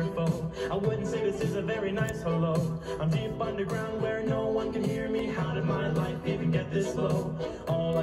I wouldn't say this is a very nice hello. I'm deep underground where no one can hear me. How did my life even get this low? All